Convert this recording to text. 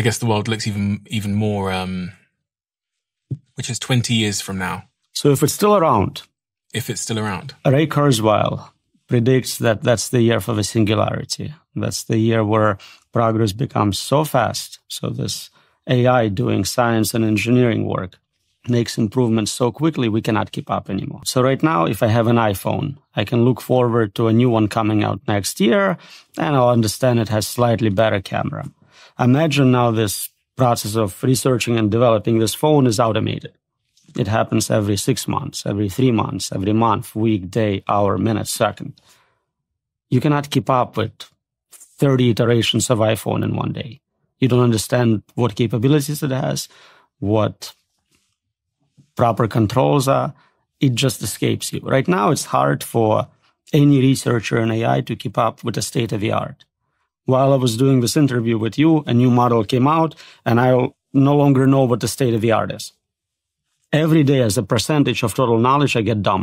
I guess the world looks even even more, um, which is twenty years from now. So if it's still around, if it's still around, Ray Kurzweil predicts that that's the year for the singularity. That's the year where progress becomes so fast. So this AI doing science and engineering work makes improvements so quickly we cannot keep up anymore. So right now, if I have an iPhone, I can look forward to a new one coming out next year and I'll understand it has slightly better camera. Imagine now this process of researching and developing this phone is automated. It happens every six months, every three months, every month, week, day, hour, minute, second. You cannot keep up with 30 iterations of iPhone in one day. You don't understand what capabilities it has, what proper controls are. It just escapes you. Right now, it's hard for any researcher in AI to keep up with the state of the art. While I was doing this interview with you, a new model came out, and I no longer know what the state of the art is. Every day, as a percentage of total knowledge, I get dumber.